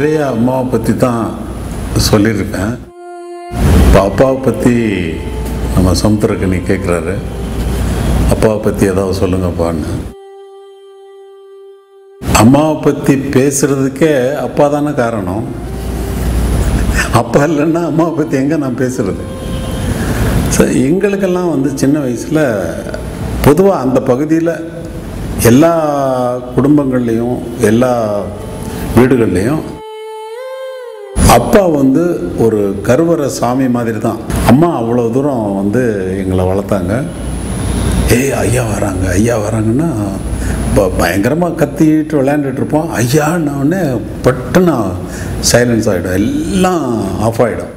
நிறைய அம்மாவை பற்றி தான் சொல்லியிருக்கேன். இப்போ அப்பாவை பற்றி நம்ம சமுத்திரக்கனி கேட்குறாரு அப்பாவை பற்றி ஏதாவது சொல்லுங்கப்பான்னு அம்மாவை பற்றி பேசுகிறதுக்கே அப்பா தானே காரணம். அப்பா இல்லைன்னா அம்மாவை பற்றி எங்கே நான் பேசுகிறது ஸோ எங்களுக்கெல்லாம் வந்து சின்ன வயசில் பொதுவாக அந்த பகுதியில் எல்லா குடும்பங்கள்லேயும் எல்லா வீடுகள்லேயும் அப்பா வந்து ஒரு கருவறை சாமி மாதிரி தான் அம்மா அவ்வளோ தூரம் வந்து எங்களை வளர்த்தாங்க. ஏய் ஐயா வராங்க ஐயா வராங்கன்னா இப்போ பயங்கரமாக கத்திட்டு விளையாண்டுட்டு இருப்போம். ஐயான்னொடனே பட்டுனா சைலன்ஸ் ஆகிடும் எல்லாம் ஆஃப் ஆகிடும்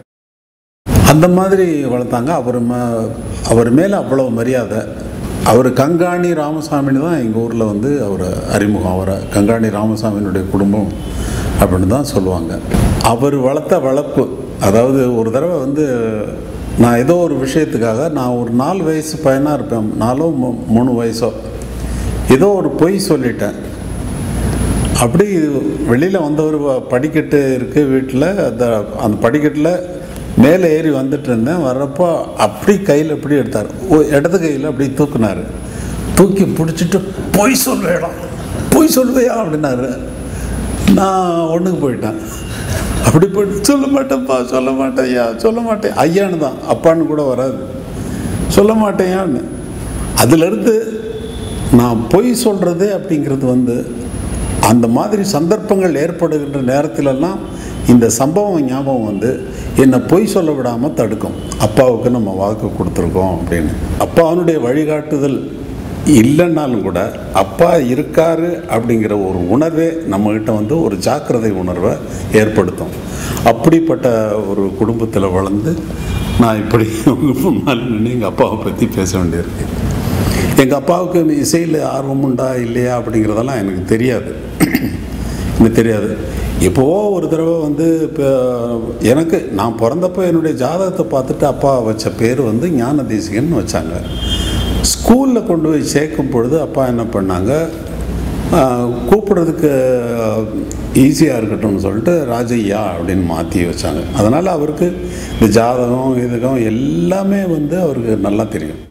அந்த மாதிரி வளர்த்தாங்க. அவர் ம அவர் மேலே அவ்வளோ மரியாதை. அவர் கங்காணி ராமசாமின்னு தான் எங்கள் ஊரில் வந்து அவர் அறிமுகம். அவரை கங்காணி ராமசாமியினுடைய குடும்பம். அப்படின்னு தான் சொல்லுவாங்க. அவர் வளர்த்த வளர்ப்பு அதாவது ஒரு தடவை வந்து நான் ஏதோ ஒரு விஷயத்துக்காக நான் ஒரு நாலு வயசு பையனாக இருப்பேன் நாலோ மூணு வயசோ. ஏதோ ஒரு பொய் சொல்லிட்டேன். அப்படி வெளியில் வந்தவர் படிக்கட்டு இருக்குது வீட்டில் அந்த அந்த படிக்கட்டில் மேலே ஏறி வந்துட்டு இருந்தேன். வர்றப்போ அப்படி கையில் எப்படி எடுத்தார். ஓ இடது கையில் அப்படி தூக்குனார். தூக்கி பிடிச்சிட்டு பொய் சொல்லுவேடா பொய் சொல்லுவையா அப்படின்னாரு. நான் ஒன்றுக்கு போயிட்டேன். அப்படி போயிட்டு சொல்ல மாட்டேன்ப்பா சொல்ல மாட்டேன் ஐயா சொல்ல மாட்டேன். ஐயான்னு தான் அப்பான்னு கூட வராது. சொல்ல மாட்டேயான்னு அதிலிருந்து நான் பொய் சொல்கிறது அப்படிங்கிறது வந்து அந்த மாதிரி சந்தர்ப்பங்கள் ஏற்படுகின்ற நேரத்திலெல்லாம் இந்த சம்பவம் ஞாபகம் வந்து என்னை பொய் சொல்ல விடாமல் தடுக்கும். அப்பாவுக்கு நம்ம வாக்கு கொடுத்துருக்கோம் அப்படின்னு. அப்பாவுடைய வழிகாட்டுதல் இல்லைன்னாலும் கூட அப்பா இருக்காரு அப்படிங்கிற ஒரு உணர்வே நம்மகிட்ட வந்து ஒரு ஜாக்கிரதை உணர்வை ஏற்படுத்தும். அப்படிப்பட்ட ஒரு குடும்பத்தில் வளர்ந்து நான் இப்படி உங்கள் முன்னால் நின்று எங்கள் அப்பாவை பற்றி பேச வேண்டியிருக்கு. எங்கள் அப்பாவுக்கு இசையில் ஆர்வம் உண்டா இல்லையா அப்படிங்கிறதெல்லாம் எனக்கு தெரியாது. எனக்கு தெரியாது. இப்போவோ ஒரு தடவை வந்து இப்போ எனக்கு நான் பிறந்தப்போ என்னுடைய ஜாதகத்தை பார்த்துட்டு அப்பா வச்ச பேர் வந்து ஞான தேசிகன் வச்சாங்க. ஸ்கூலில் கொண்டு போய் சேர்க்கும் பொழுது அப்பா என்ன பண்ணாங்க? கூப்பிட்றதுக்கு கூப்பிடுறதுக்கு ஈஸியாக இருக்கட்டும்னு சொல்லிட்டு ராஜையா அப்படின்னு மாற்றி வச்சாங்க. அதனால் அவருக்கு இந்த ஜாதகம் இதுகம் எல்லாமே வந்து அவருக்கு நல்லா தெரியும்.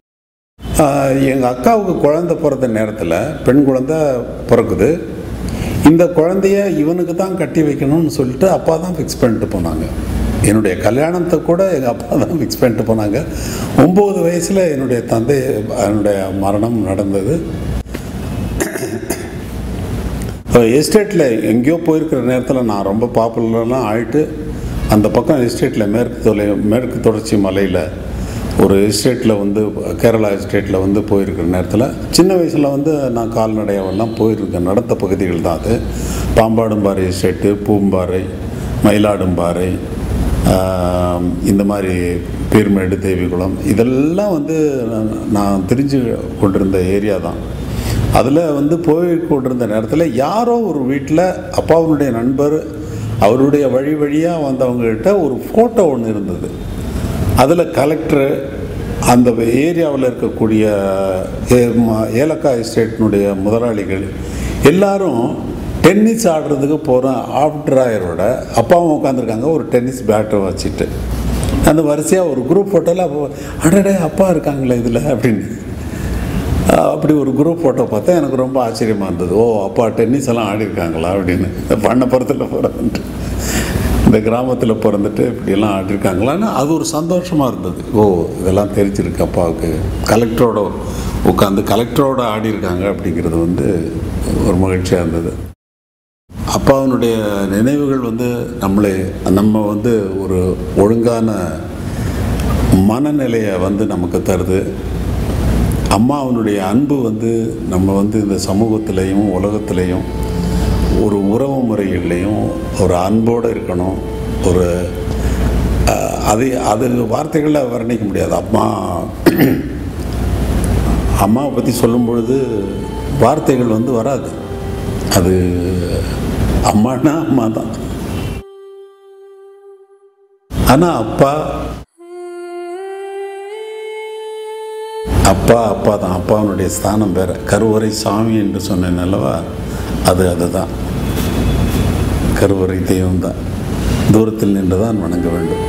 எங்கள் அக்காவுக்கு குழந்தை பிறந்த நேரத்தில் பெண் குழந்தை பிறக்குது. இந்த குழந்தைய இவனுக்கு தான் கட்டி வைக்கணும்னு சொல்லிட்டு அப்பா தான் ஃபிக்ஸ் பண்ணிட்டு போனாங்க. என்னுடைய கல்யாணத்தை கூட எங்கள் அப்பா தான் ஃபிக்ஸ் பண்ணிட்டு போனாங்க. ஒம்பது வயசில் என்னுடைய தந்தை என்னுடைய மரணம் நடந்தது. எஸ்டேட்டில் எங்கேயோ போயிருக்கிற நேரத்தில் நான் ரொம்ப பாப்புலர்லாம் ஆயிட்டு அந்த பக்கம் எஸ்டேட்டில் மேற்கு தொலை மேற்கு தொடர்ச்சி மலையில் ஒரு எஸ்டேட்டில் வந்து கேரளா எஸ்டேட்டில் வந்து போயிருக்கிற நேரத்தில் சின்ன வயசில் வந்து நான் கால்நடையாவெல்லாம் போயிருக்கேன். நடந்த பகுதிகள் தான் அது. பாம்பாடும்பாறை எஸ்டேட்டு பூம்பாறை மயிலாடும்பாறை இந்த மாதிரி பீர்மேடு தேவிகுளம் இதெல்லாம் வந்து நான் நான் தெரிஞ்சு கொண்டிருந்த ஏரியா தான். அதில் வந்து போய் கொண்டிருந்த நேரத்தில் யாரோ ஒரு வீட்டில் அப்பாவுடைய நண்பர் அவருடைய வழி வழியாக வந்தவங்ககிட்ட ஒரு ஃபோட்டோ ஒன்று இருந்தது. அதில் கலெக்டரு அந்த ஏரியாவில் இருக்கக்கூடிய ஏ- ஏலக்காய் எஸ்டேட்டினுடைய முதலாளிகள் எல்லாரும் டென்னிஸ் ஆடுறதுக்கு போகிற ஆப்டராயரோட அப்பாவும் உட்காந்துருக்காங்க ஒரு டென்னிஸ் பேட்டை வச்சுட்டு. அந்த வரிசையாக ஒரு குரூப் ஃபோட்டோவில் அப்போ அடடே அப்பா இருக்காங்களே இதில் அப்படின்னு. அப்படி ஒரு குரூப் ஃபோட்டோ பார்த்தா எனக்கு ரொம்ப ஆச்சரியமாக இருந்தது. ஓ அப்பா டென்னிஸ் எல்லாம் ஆடிருக்காங்களா அப்படின்னு. பண்ணப்புறத்தில் பிறந்துட்டு இந்த கிராமத்தில் பிறந்துட்டு இப்படியெல்லாம் ஆடிருக்காங்களான்னு அது ஒரு சந்தோஷமாக இருந்தது. ஓ இதெல்லாம் தெரிஞ்சிருக்கு அப்பாவுக்கு. கலெக்டரோட உட்காந்து கலெக்டரோட ஆடிருக்காங்க அப்படிங்கிறது வந்து ஒரு மகிழ்ச்சியாக இருந்தது. அப்பாவினுடைய நினைவுகள் வந்து நம்மளை நம்ம வந்து ஒரு ஒழுங்கான மனநிலையை வந்து நமக்கு தருது. அம்மாவனுடைய அன்பு வந்து நம்ம வந்து இந்த சமூகத்திலையும் உலகத்திலையும் ஒரு உறவு முறைகள்லையும் ஒரு அன்போடு இருக்கணும். ஒரு அதை அது அது வார்த்தைகளில் வர்ணிக்க முடியாது. அம்மா அம்மாவை பற்றி சொல்லும் பொழுது வார்த்தைகள் வந்து வராது. அது அம்மானா அம்மா தான் ஆனால் அப்பா அப்பா அப்பா தான் அப்பாவினுடைய ஸ்தானம் வேற. கருவறை சாமி என்று சொன்னேன் அல்லவா? அது அதுதான். கருவறை தெய்வம் தான் தூரத்தில் நின்று தான் வணங்க வேண்டும்.